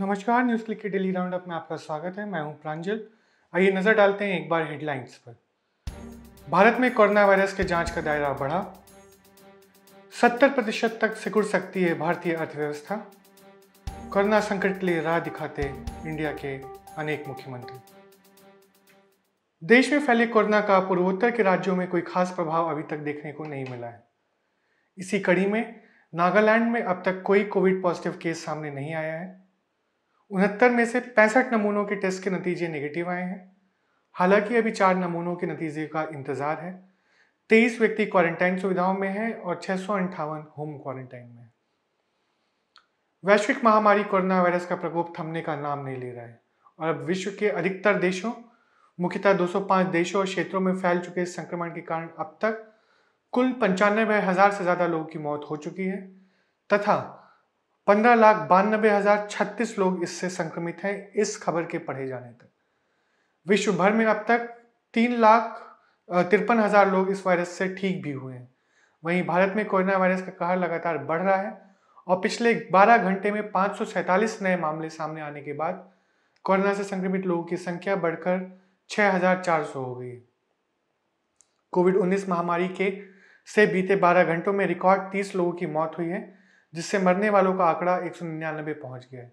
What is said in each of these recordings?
नमस्कार News Click के daily round में आपका स्वागत है। मैं हूँ प्रांजल। आइए नज़र डालते हैं एक बार हेडलाइंस पर। भारत में कोरोना वायरस के जाँच का दायरा बढ़ा। 70 प्रतिशत तक सिकुड़ सकती है भारतीय अर्थव्यवस्था। कोरोना संकट के लिए राह दिखाते इंडिया के अनेक मुख्यमंत्री। देश में फैले कोरोना का पूर्वोत्तर के राज्यों में कोई खास प्रभाव अभी तक देखने को नहीं मिला है। इसी कड़ी में नागालैंड में अब तक कोई कोविड पॉजिटिव केस सामने नहीं आया है। उनहत्तर में से पैंसठ नमूनों के टेस्ट के नतीजे नेगेटिव आए हैं। हालाँकि अभी चार नमूनों के नतीजे का इंतज़ार है। तेईस व्यक्ति क्वारंटाइन सुविधाओं में हैं और छह होम क्वारंटाइन में वैश्विक महामारी कोरोना वायरस का प्रकोप थमने का नाम नहीं ले रहा है और अब विश्व के अधिकतर देशों, मुख्यतः 205 देशों और क्षेत्रों में फैल चुके संक्रमण के कारण अब तक कुल पंचानबे हज़ार से ज़्यादा लोगों की मौत हो चुकी है। तथा पंद्रह लाख बानबे हज़ार छत्तीस लोग इससे संक्रमित हैं इस खबर के पढ़े जाने तक। विश्व भर में अब तक तीन लाख तिरपन हज़ार लोग इस वायरस से ठीक भी हुए हैं। वहीं भारत में कोरोना वायरस का कहर लगातार बढ़ रहा है और पिछले 12 घंटे में पाँच नए मामले सामने आने के बाद कोरोना से संक्रमित लोगों की संख्या बढ़कर 6,400 हो गई कोविड 19 महामारी के से बीते 12 घंटों में रिकॉर्ड 30 लोगों की मौत हुई है। जिससे मरने वालों का आंकड़ा एक सौ निन्यानबे पहुँच गया है।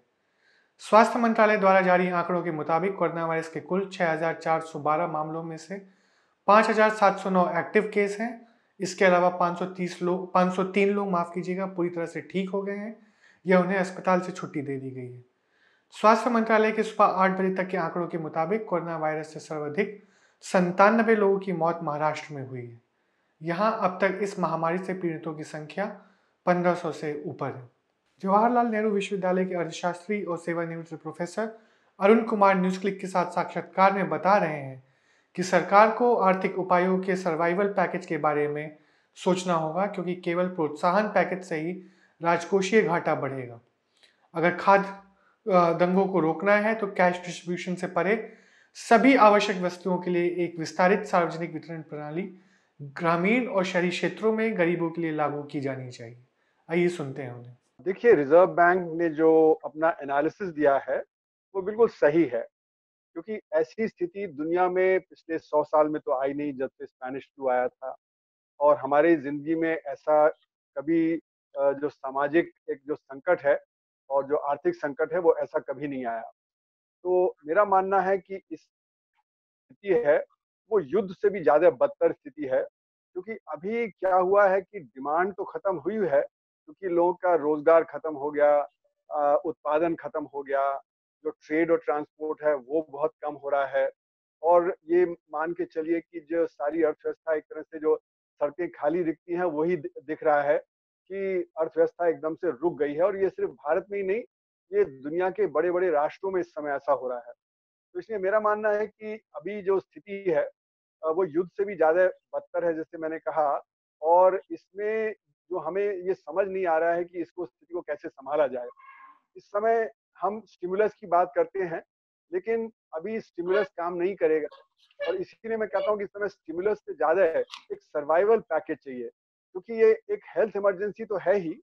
स्वास्थ्य मंत्रालय द्वारा जारी आंकड़ों के मुताबिक कोरोना वायरस के कुल 6,412 मामलों में से 5,709 एक्टिव केस हैं। इसके अलावा 530 लोग 503 लोग माफ़ कीजिएगा पूरी तरह से ठीक हो गए हैं। या उन्हें अस्पताल से छुट्टी दे दी गई है। स्वास्थ्य मंत्रालय के सुबह आठ बजे तक के आंकड़ों के मुताबिक कोरोना वायरस से सर्वाधिक संतानबे लोगों की मौत महाराष्ट्र में हुई है। यहाँ अब तक इस महामारी से पीड़ितों की संख्या 1500 से ऊपर। है जवाहरलाल नेहरू विश्वविद्यालय के अर्थशास्त्री और सेवानिवृत्त professor Arun Kumar News Click के साथ साक्षात्कार में बता रहे हैं कि सरकार को आर्थिक उपायों के सर्वाइवल पैकेज के बारे में सोचना होगा क्योंकि केवल प्रोत्साहन पैकेज से ही राजकोषीय घाटा बढ़ेगा। अगर खाद्य दंगों को रोकना है तो कैश डिस्ट्रीब्यूशन से परे सभी आवश्यक वस्तुओं के लिए एक विस्तारित सार्वजनिक वितरण प्रणाली ग्रामीण और शहरी क्षेत्रों में गरीबों के लिए लागू की जानी चाहिए। आइए सुनते हैं उन्हें। देखिए, रिज़र्व बैंक ने जो अपना एनालिसिस दिया है, वो बिल्कुल सही है, क्योंकि ऐसी स्थिति दुनिया में पिछले सौ साल में तो आई नहीं जब से स्पेनिश फ्लू आया था, और हमारी ज़िंदगी में ऐसा कभी जो सामाजिक एक जो संकट है और जो आर्थिक संकट है, वो ऐसा कभी नहीं आया। तो मेरा मानना है कि इस स्थिति है, वो युद्ध से भी ज़्यादा बदतर स्थिति है, क्योंकि अभी क्या हुआ है कि डिमांड तो खत्म हुई है क्योंकि लोगों का रोज़गार खत्म हो गया उत्पादन खत्म हो गया, जो ट्रेड और ट्रांसपोर्ट है, वो बहुत कम हो रहा है। और ये मान के चलिए कि जो सारी अर्थव्यवस्था एक तरह से जो सड़कें खाली दिखती हैं, वही दिख रहा है कि अर्थव्यवस्था एकदम से रुक गई है। और ये सिर्फ़ भारत में ही नहीं, ये दुनिया के बड़े बड़े राष्ट्रों में इस समय ऐसा हो रहा है। तो इसलिए मेरा मानना है कि अभी जो स्थिति है वो युद्ध से भी ज़्यादा बदतर है, जैसे मैंने कहा। और इसमें जो हमें ये समझ नहीं आ रहा है कि इसको स्थिति को कैसे संभाला जाए। इस समय हम स्टिमुलस की बात करते हैं, लेकिन अभी स्टिमुलस काम नहीं करेगा। और इसीलिए मैं कहता हूँ कि इस समय स्टिमुलस से ज़्यादा है, एक सर्वाइवल पैकेज चाहिए, क्योंकि ये एक हेल्थ इमरजेंसी तो है ही,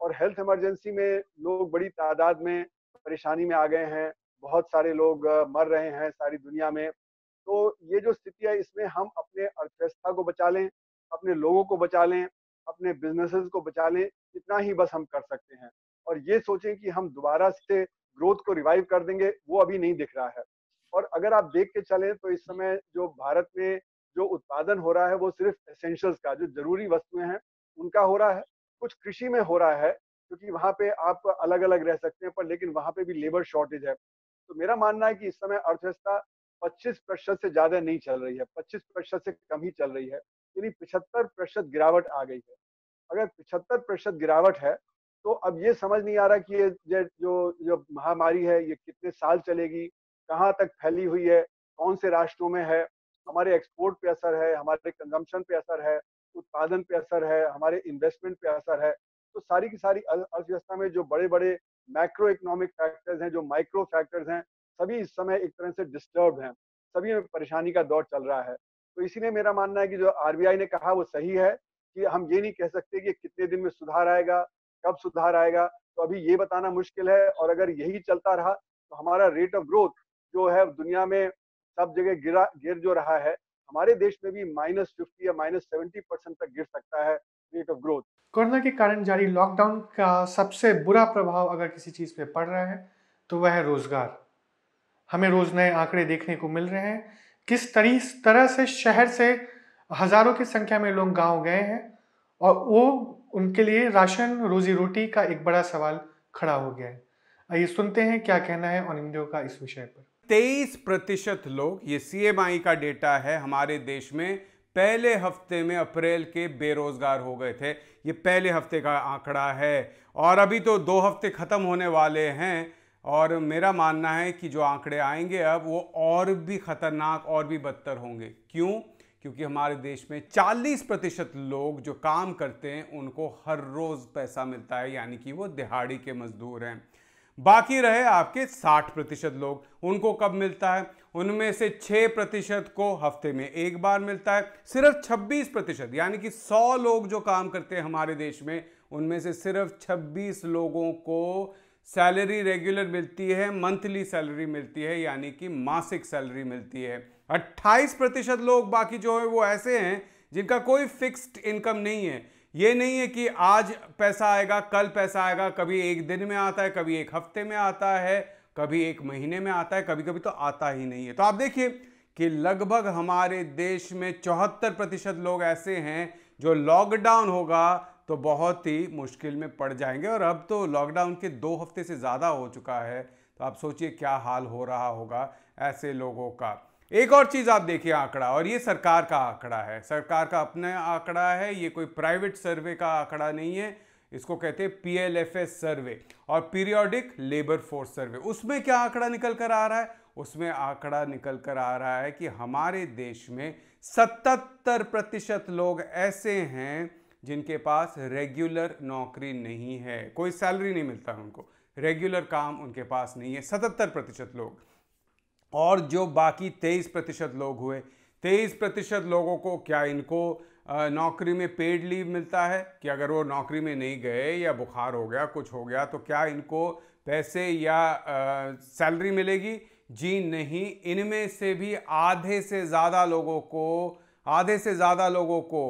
और हेल्थ इमरजेंसी में लोग बड़ी तादाद में परेशानी में आ गए हैं, बहुत सारे लोग मर रहे हैं सारी दुनिया में। तो ये जो स्थिति है, इसमें हम अपने अर्थव्यवस्था को बचा लें, अपने लोगों को बचा लें अपने बिजनेसेस को बचा लें, इतना ही बस हम कर सकते हैं। और ये सोचें कि हम दोबारा से ग्रोथ को रिवाइव कर देंगे, वो अभी नहीं दिख रहा है। और अगर आप देख के चलें तो इस समय जो भारत में जो उत्पादन हो रहा है, वो सिर्फ़ एसेंशियल्स का, जो ज़रूरी वस्तुएँ हैं, उनका हो रहा है। कुछ कृषि में हो रहा है, क्योंकि वहाँ पे आप अलग अलग रह सकते हैं, पर लेकिन वहाँ पे भी लेबर शॉर्टेज है। तो मेरा मानना है कि इस समय अर्थव्यवस्था 25 प्रतिशत से ज़्यादा नहीं चल रही है 25 प्रतिशत से कम ही चल रही है। यानी पिछहत्तर प्रतिशत गिरावट आ गई है। अगर पिछहत्तर प्रतिशत गिरावट है तो अब ये समझ नहीं आ रहा कि ये जो जो महामारी है, ये कितने साल चलेगी, कहाँ तक फैली हुई है, कौन से राष्ट्रों में है, हमारे एक्सपोर्ट पे असर है, हमारे कंजम्पशन पे असर है, उत्पादन पे असर है, हमारे इन्वेस्टमेंट पे असर है। तो सारी की सारी अर्थव्यवस्था में जो बड़े बड़े मैक्रो इकोनॉमिक फैक्टर्स हैं, जो माइक्रो फैक्टर्स हैं, सभी इस समय एक तरह से डिस्टर्ब हैं। सभी में परेशानी का दौर चल रहा है। तो इसीलिए मेरा मानना है कि जो आरबीआई ने कहा वो सही है कि हम ये नहीं कह सकते कि कितने दिन में सुधार आएगा, कब सुधार आएगा। तो अभी ये बताना मुश्किल है और अगर यही चलता रहा तो हमारा रेट ऑफ़ ग्रोथ जो है दुनिया में सब जगह गिरा, गिर जो रहा है, हमारे देश में भी माइनस फिफ्टी या माइनस सेवेंटी परसेंट तक गिर सकता है रेट ऑफ़ ग्रोथ कोरोना के कारण जारी लॉकडाउन का सबसे बुरा प्रभाव अगर किसी चीज़ पे पड़ रहा है तो वह है रोज़गार। हमें रोज नए आंकड़े देखने को मिल रहे हैं किस तरी, तरह से शहर से हज़ारों की संख्या में लोग गाँव गए हैं और वो, उनके लिए राशन, रोजी रोटी का एक बड़ा सवाल खड़ा हो गया है। आइए सुनते हैं क्या कहना है ऑन इंडियो का इस विषय पर। तेईस प्रतिशत लोग, ये सीएमआई का डेटा है हमारे देश में, पहले हफ़्ते में अप्रैल के बेरोजगार हो गए थे। ये पहले हफ़्ते का आंकड़ा है और अभी तो दो हफ़्ते ख़त्म होने वाले हैं। और मेरा मानना है कि जो आंकड़े आएँगे अब वो और भी ख़तरनाक और भी बदतर होंगे। क्यों? क्योंकि हमारे देश में 40 प्रतिशत लोग जो काम करते हैं, उनको हर रोज़ पैसा मिलता है, यानी कि वो दिहाड़ी के मजदूर हैं। बाकी रहे आपके 60 प्रतिशत लोग। उनको कब मिलता है? उनमें से 6 प्रतिशत को हफ़्ते में एक बार मिलता है। सिर्फ़ 26 प्रतिशत, यानी कि 100 लोग जो काम करते हैं हमारे देश में, उनमें से सिर्फ़ 26 लोगों को सैलरी रेगुलर मिलती है, मंथली सैलरी मिलती है, यानी कि मासिक सैलरी मिलती है। 28 प्रतिशत लोग बाकी जो है वो ऐसे हैं जिनका कोई फिक्स्ड इनकम नहीं है। ये नहीं है कि आज पैसा आएगा, कल पैसा आएगा, कभी एक दिन में आता है, कभी एक हफ़्ते में आता है, कभी एक महीने में आता है कभी कभी तो आता ही नहीं है। तो आप देखिए कि लगभग हमारे देश में चौहत्तर प्रतिशत लोग ऐसे हैं जो लॉकडाउन होगा तो बहुत ही मुश्किल में पड़ जाएँगे। और अब तो लॉकडाउन के दो हफ़्ते से ज़्यादा हो चुका है तो आप सोचिए क्या हाल हो रहा होगा ऐसे लोगों का। एक और चीज़ आप देखिए, आंकड़ा, और ये सरकार का आंकड़ा है। सरकार का अपना आंकड़ा है, ये कोई प्राइवेट सर्वे का आंकड़ा नहीं है, इसको कहते हैं पीएलएफएस सर्वे और पीरियोडिक लेबर फोर्स सर्वे। उसमें क्या आंकड़ा निकल कर आ रहा है? उसमें आंकड़ा निकल कर आ रहा है कि हमारे देश में सतहत्तर प्रतिशत लोग ऐसे हैं जिनके पास रेगुलर नौकरी नहीं है, कोई सैलरी नहीं मिलता उनको, रेगुलर काम उनके पास नहीं है, सतहत्तर प्रतिशत लोग। और जो बाकी तेईस प्रतिशत लोग हुए, तेईस प्रतिशत लोगों को क्या इनको नौकरी में पेड लीव मिलता है? कि अगर वो नौकरी में नहीं गए या बुखार हो गया, कुछ हो गया तो क्या इनको पैसे या सैलरी मिलेगी? जी नहीं, इनमें से भी आधे से ज़्यादा लोगों को, आधे से ज़्यादा लोगों को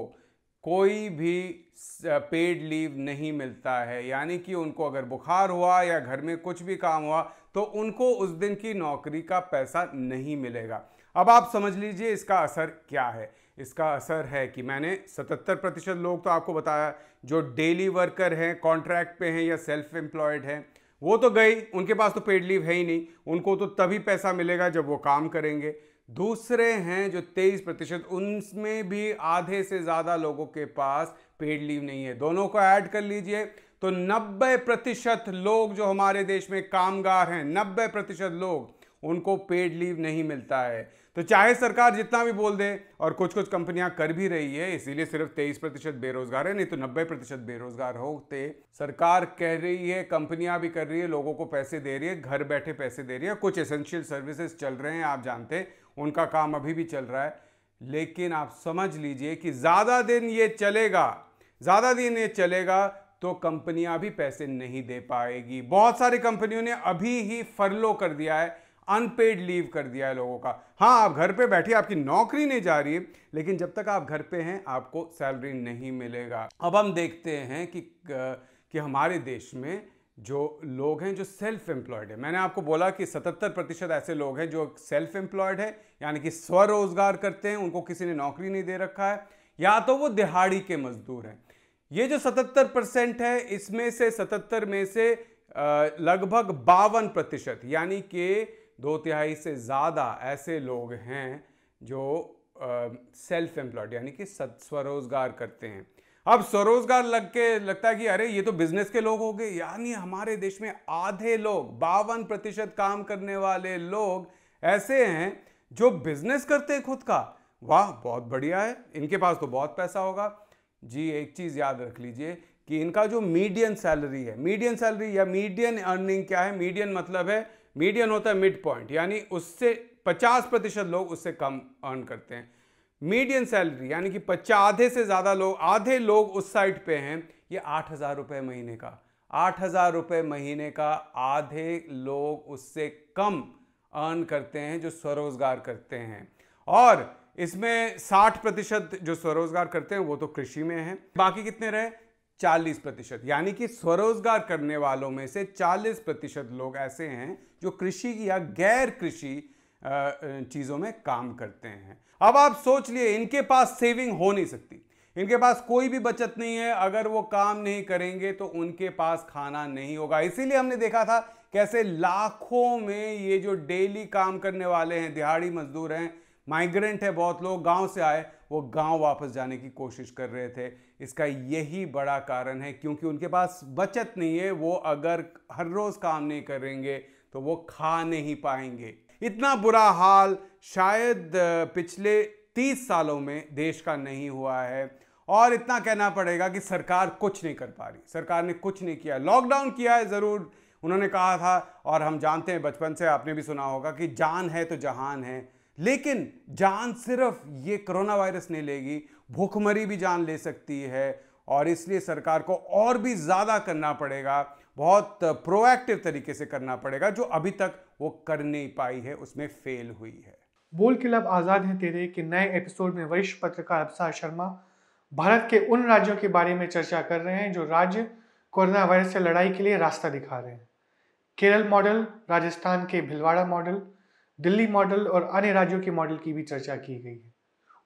कोई भी पेड लीव नहीं मिलता है। यानी कि उनको अगर बुखार हुआ या घर में कुछ भी काम हुआ तो उनको उस दिन की नौकरी का पैसा नहीं मिलेगा। अब आप समझ लीजिए इसका असर क्या है। इसका असर है कि मैंने 77 प्रतिशत लोग तो आपको बताया, जो डेली वर्कर हैं, कॉन्ट्रैक्ट पे हैं या सेल्फ एम्प्लॉयड हैं, वो तो गई उनके पास तो पेड लीव है ही नहीं। उनको तो तभी पैसा मिलेगा जब वो काम करेंगे। दूसरे हैं जो 23 प्रतिशत, उनमें भी आधे से ज़्यादा लोगों के पास पेड लीव नहीं है। दोनों को ऐड कर लीजिए। तो 90 प्रतिशत लोग जो हमारे देश में कामगार हैं 90 प्रतिशत लोग, उनको पेड लीव नहीं मिलता है। तो चाहे सरकार जितना भी बोल दे, और कुछ कुछ कंपनियाँ कर भी रही है, इसीलिए सिर्फ़ 23 प्रतिशत बेरोजगार है, नहीं तो 90 प्रतिशत बेरोजगार होते। सरकार कह रही है, कंपनियाँ भी कर रही है, लोगों को पैसे दे रही है, घर बैठे पैसे दे रही है, कुछ एसेंशियल सर्विसेज़ चल रहे हैं, आप जानते उनका काम अभी भी चल रहा है। लेकिन आप समझ लीजिए कि ज़्यादा दिन ये चलेगा, ज़्यादा दिन ये चलेगा तो कंपनियाँ भी पैसे नहीं दे पाएगी। बहुत सारी कंपनियों ने अभी ही फरलो कर दिया है अनपेड लीव कर दिया है लोगों का। हाँ आप घर पे बैठिए, आपकी नौकरी नहीं जा रही है, लेकिन जब तक आप घर पे हैं, आपको सैलरी नहीं मिलेगा। अब हम देखते हैं कि कि हमारे देश में जो लोग हैं, जो सेल्फ एम्प्लॉयड है, मैंने आपको बोला कि 77 प्रतिशत ऐसे लोग हैं जो सेल्फ एम्प्लॉयड है, यानी कि स्वरोजगार करते हैं, उनको किसी ने नौकरी नहीं दे रखा है, या तो वो दिहाड़ी के मजदूर हैं। ये जो 77 परसेंट है, इसमें से 77 में से लगभग बावन प्रतिशत, यानी कि दो तिहाई से ज़्यादा ऐसे लोग हैं जो सेल्फ एम्प्लॉयड यानी कि स्वरोजगार करते हैं। अब स्वरोजगार लग के लगता है कि अरे, ये तो बिज़नेस के लोग हो गए। यानी हमारे देश में आधे लोग, बावन प्रतिशत काम करने वाले लोग ऐसे हैं जो बिज़नेस करते हैं खुद का। वाह, बहुत बढ़िया है। इनके पास तो बहुत पैसा होगा। जी, एक चीज़ याद रख लीजिए कि इनका जो मीडियन सैलरी है मीडियन सैलरी या मीडियन अर्निंग क्या है? मीडियन मतलब है मीडियन होता है मिड पॉइंट, यानी उससे 50 प्रतिशत लोग उससे कम अर्न करते हैं। मीडियन सैलरी, यानी कि पचास आधे से ज़्यादा लोग, आधे लोग उस साइड पे हैं, ये आठ हज़ार रुपये महीने का, आठ हज़ार रुपये महीने का आधे लोग उससे कम अर्न करते हैं, जो स्वरोजगार करते हैं। और इसमें 60 प्रतिशत जो स्वरोजगार करते हैं, वो तो कृषि में है। बाकी कितने रहे? 40 प्रतिशत। यानी कि स्वरोजगार करने वालों में से 40 प्रतिशत लोग ऐसे हैं जो कृषि या गैर कृषि चीज़ों में काम करते हैं। अब आप सोच लिए, इनके पास सेविंग हो नहीं सकती। इनके पास कोई भी बचत नहीं है। अगर वो काम नहीं करेंगे तो उनके पास खाना नहीं होगा। इसीलिए हमने देखा था कैसे लाखों में ये जो डेली काम करने वाले हैं, दिहाड़ी मजदूर हैं, माइग्रेंट है बहुत लोग, गाँव से आए, वो गाँव वापस जाने की कोशिश कर रहे थे। इसका यही बड़ा कारण है, क्योंकि उनके पास बचत नहीं है। वो अगर हर रोज़ काम नहीं करेंगे तो वो खा नहीं पाएँगे। इतना बुरा हाल शायद पिछले तीस सालों में देश का नहीं हुआ है। और इतना कहना पड़ेगा कि सरकार कुछ नहीं कर पा रही। सरकार ने कुछ नहीं किया। लॉकडाउन किया है ज़रूर, उन्होंने कहा था, और हम जानते हैं, बचपन से आपने भी सुना होगा कि जान है तो जहान है, लेकिन जान सिर्फ़ ये कोरोना वायरस नहीं लेगी भूखमरी भी जान ले सकती है और इसलिए सरकार को और भी ज़्यादा करना पड़ेगा, बहुत प्रोएक्टिव तरीके से करना पड़ेगा, जो अभी तक वो कर नहीं पाई है, उसमें फेल हुई है। बोल के लब आज़ाद हैं तेरे के नए एपिसोड में वरिष्ठ पत्रकार अफसार शर्मा। भारत के उन राज्यों के बारे में चर्चा कर रहे हैं, जो राज्य कोरोना वायरस से लड़ाई के लिए रास्ता दिखा रहे हैं। केरल मॉडल, राजस्थान के भिलवाड़ा मॉडल, दिल्ली मॉडल और अन्य राज्यों के मॉडल की भी चर्चा की गई है।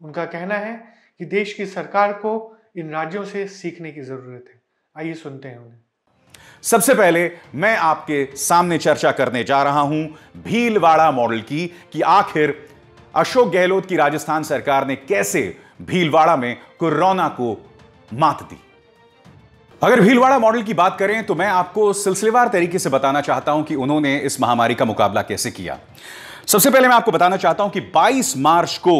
उनका कहना है कि देश की सरकार को इन राज्यों से सीखने की ज़रूरत है। आइए सुनते हैं उन्हें। सबसे पहले मैं आपके सामने चर्चा करने जा रहा हूँ भीलवाड़ा मॉडल की कि आखिर अशोक गहलोत की राजस्थान सरकार ने कैसे भीलवाड़ा में कोरोना को मात दी। अगर भीलवाड़ा मॉडल की बात करें तो मैं आपको सिलसिलेवार तरीके से बताना चाहता हूँ कि उन्होंने इस महामारी का मुकाबला कैसे किया। सबसे पहले मैं आपको बताना चाहता हूँ कि 22 मार्च को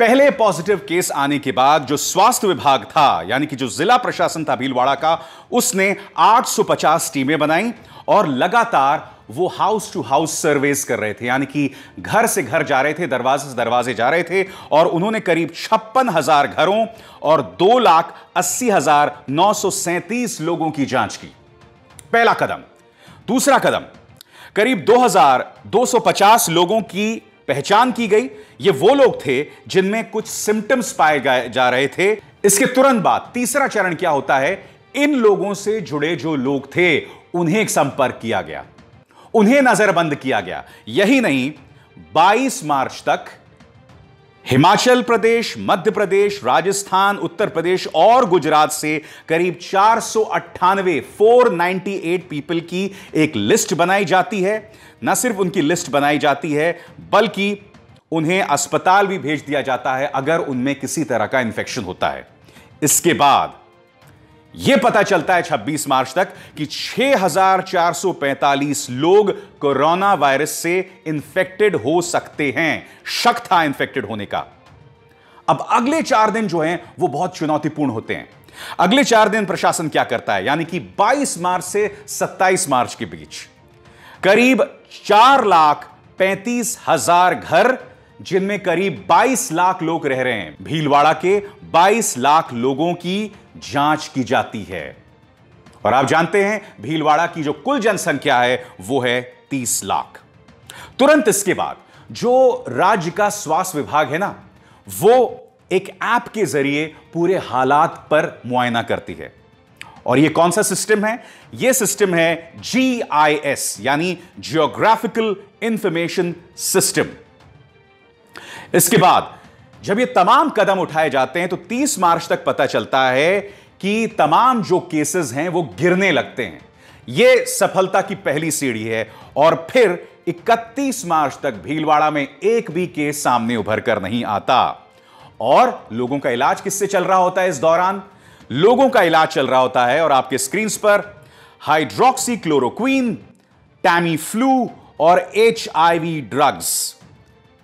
पहले पॉजिटिव केस आने के बाद जो स्वास्थ्य विभाग था, यानी कि जो जिला प्रशासन था भीलवाड़ा का, उसने 850 टीमें बनाई और लगातार वो हाउस टू हाउस सर्वेस कर रहे थे, यानी कि घर से घर जा रहे थे, दरवाजे से दरवाजे जा रहे थे, और उन्होंने करीब छप्पन हज़ार घरों और दो लाख अस्सी हज़ार नौ सौ सैंतीस लोगों की जाँच की। पहला कदम। दूसरा कदम। करीब 2250 लोगों की पहचान की गई। ये वो लोग थे जिनमें कुछ सिम्टम्स पाए जा रहे थे। इसके तुरंत बाद तीसरा चरण क्या होता है? इन लोगों से जुड़े जो लोग थे, उन्हें संपर्क किया गया। उन्हें नजरबंद किया गया। यही नहीं 22 मार्च तक हिमाचल प्रदेश, मध्य प्रदेश, राजस्थान, उत्तर प्रदेश और गुजरात से करीब चार सौ अट्ठानवे फोर नाइन्टी एट पीपल की एक लिस्ट बनाई जाती है। न सिर्फ़ उनकी लिस्ट बनाई जाती है, बल्कि उन्हें अस्पताल भी भेज दिया जाता है अगर उनमें किसी तरह का इंफेक्शन होता है। इसके बाद यह पता चलता है 26 मार्च तक कि 6,445 लोग कोरोना वायरस से इंफेक्टेड हो सकते हैं। शक था इंफेक्टेड होने का। अब अगले चार दिन जो हैं वो बहुत चुनौतीपूर्ण होते हैं। अगले चार दिन प्रशासन क्या करता है? यानी कि 22 मार्च से 27 मार्च के बीच। करीब चार लाख पैंतीस हज़ार घर जिनमें करीब 22 लाख लोग रह रहे हैं। भीलवाड़ा के 22 लाख लोगों की जाँच की जाती है। और आप जानते हैं, भीलवाड़ा की जो कुल जनसंख्या है, वो है 30 लाख। तुरंत इसके बाद, जो राज्य का स्वास्थ्य विभाग है ना, वो एक ऐप के ज़रिए पूरे हालात पर मुआयना करती है। और ये कौन सा सिस्टम है? ये सिस्टम है जी आई एस यानी जियोग्राफिकल इंफॉर्मेशन सिस्टम इसके बाद जब ये तमाम कदम उठाए जाते हैं तो 30 मार्च तक पता चलता है कि तमाम जो केसेस हैं, वो गिरने लगते हैं। ये सफलता की पहली सीढ़ी है और फिर 31 मार्च तक भीलवाड़ा में एक भी केस सामने उभर कर नहीं आता। और लोगों का इलाज किससे चल रहा होता है इस दौरान? लोगों का इलाज चल रहा होता है और आपके स्क्रीन पर हाइड्रोक्सी क्लोरोक्वीन टैमी फ्लू और एचआईवी ड्रग्स।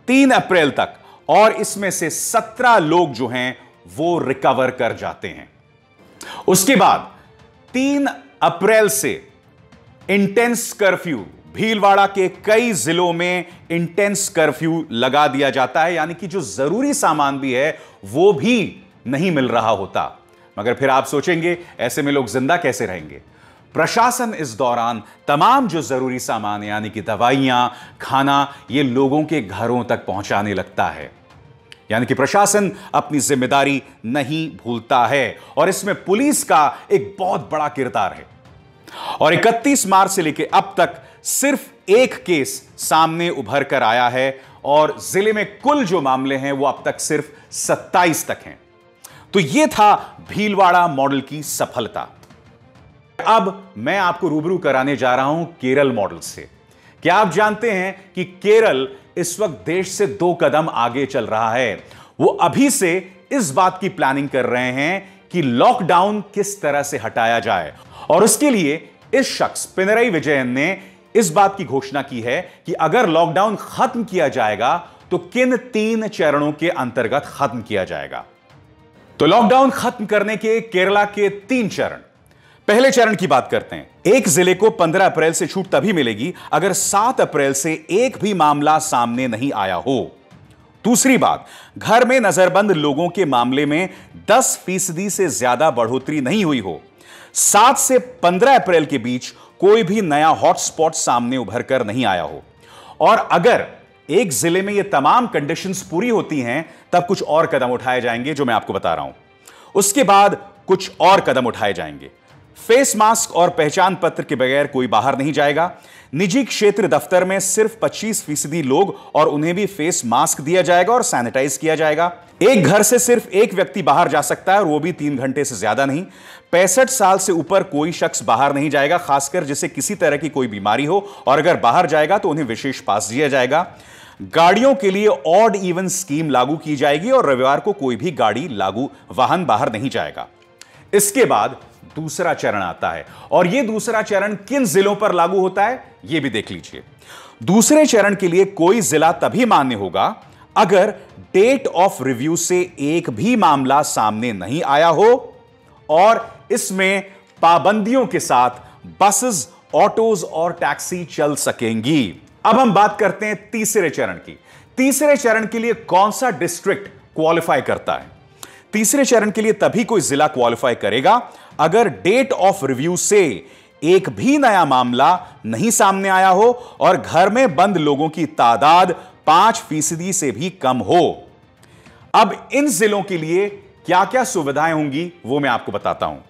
तीन अप्रैल तक और इसमें से सत्रह लोग जो हैं, वो रिकवर कर जाते हैं। उसके बाद, तीन अप्रैल से इंटेंस कर्फ्यू भीलवाड़ा के कई जिलों में इंटेंस कर्फ्यू लगा दिया जाता है, यानी कि जो ज़रूरी सामान भी है, वो भी नहीं मिल रहा होता। मगर फिर आप सोचेंगे, ऐसे में लोग ज़िंदा कैसे रहेंगे? प्रशासन इस दौरान तमाम जो ज़रूरी सामान, यानी कि दवाइयाँ, खाना, ये लोगों के घरों तक पहुँचाने लगता है। यानी कि प्रशासन अपनी ज़िम्मेदारी नहीं भूलता है। और इसमें पुलिस का एक बहुत बड़ा किरदार है। और 31 मार्च से लेकर अब तक सिर्फ़ एक केस सामने उभर कर आया है और ज़िले में कुल जो मामले हैं वो अब तक सिर्फ़ 27 तक हैं। तो यह था भीलवाड़ा मॉडल की सफलता। अब मैं आपको रूबरू कराने जा रहा हूँ केरल मॉडल से। क्या आप जानते हैं कि केरल इस वक्त देश से दो कदम आगे चल रहा है? वो अभी से इस बात की प्लानिंग कर रहे हैं कि लॉकडाउन किस तरह से हटाया जाए। और उसके लिए इस शख्स पिनरई विजयन ने इस बात की घोषणा की है कि अगर लॉकडाउन खत्म किया जाएगा तो किन तीन चरणों के अंतर्गत खत्म किया जाएगा? तो लॉकडाउन खत्म करने के केरला के तीन चरण। पहले चरण की बात करते हैं। एक ज़िले को 15 अप्रैल से छूट तभी मिलेगी अगर 7 अप्रैल से एक भी मामला सामने नहीं आया हो। दूसरी बात, घर में नजरबंद लोगों के मामले में 10 फ़ीसदी से ज़्यादा बढ़ोतरी नहीं हुई हो। 7 से 15 अप्रैल के बीच कोई भी नया हॉटस्पॉट सामने उभर कर नहीं आया हो। और अगर एक ज़िले में ये तमाम कंडीशंस पूरी होती हैं, तब कुछ और कदम उठाए जाएँगे जो मैं आपको बता रहा हूँ। उसके बाद कुछ और कदम उठाए जाएँगे। फेस मास्क और पहचान पत्र के बगैर कोई बाहर नहीं जाएगा। निजी क्षेत्र दफ्तर में सिर्फ़ 25 फ़ीसदी लोग और उन्हें भी फेस मास्क दिया जाएगा और सैनिटाइज किया जाएगा। एक घर से सिर्फ़ एक व्यक्ति बाहर जा सकता है और वो भी तीन घंटे से ज़्यादा नहीं। पैंसठ साल से ऊपर कोई शख्स बाहर नहीं जाएगा, खासकर जिसे किसी तरह की कोई बीमारी हो और अगर बाहर जाएगा तो उन्हें विशेष पास दिया जाएगा। गाड़ियों के लिए ऑड इवन स्कीम लागू की जाएगी और रविवार को कोई भी गाड़ी, लागू वाहन बाहर नहीं जाएगा। इसके बाद दूसरा चरण आता है। और यह दूसरा चरण किन जिलों पर लागू होता है यह भी देख लीजिए। दूसरे चरण के लिए कोई जिला तभी मान्य होगा अगर डेट ऑफ़ रिव्यू से एक भी मामला सामने नहीं आया हो और इसमें पाबंदियों के साथ बसेस ऑटोज और टैक्सी चल सकेंगी। अब हम बात करते हैं तीसरे चरण की। तीसरे चरण के लिए कौन सा डिस्ट्रिक्ट क्वालिफाई करता है? तीसरे चरण के लिए तभी कोई जिला क्वालिफाई करेगा अगर डेट ऑफ़ रिव्यू से एक भी नया मामला नहीं सामने आया हो और घर में बंद लोगों की तादाद पाँच फ़ीसदी से भी कम हो, अब इन जिलों के लिए क्या क्या सुविधाएँ होंगी वो मैं आपको बताता हूँ।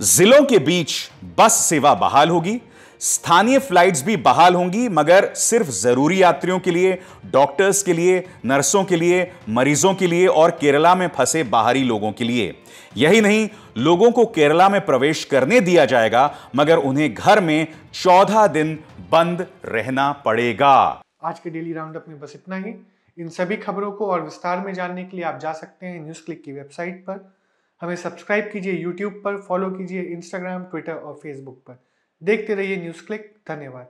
जिलों के बीच बस सेवा बहाल होगी स्थानीय फ्लाइट्स भी बहाल होंगी, मगर सिर्फ़ ज़रूरी यात्रियों के लिए, डॉक्टर्स के लिए, नर्सों के लिए, मरीजों के लिए और केरला में फंसे बाहरी लोगों के लिए। यही नहीं, लोगों को केरला में प्रवेश करने दिया जाएगा, मगर उन्हें घर में चौदह दिन बंद रहना पड़ेगा। आज के डेली राउंड में बस इतना ही। इन सभी खबरों को और विस्तार में जानने के लिए आप जा सकते हैं न्यूज़ क्लिक की वेबसाइट पर। हमें सब्सक्राइब कीजिए यूट्यूब पर, फॉलो कीजिए इंस्टाग्राम, ट्विटर और फेसबुक पर। देखते रहिए न्यूज़ क्लिक धन्यवाद।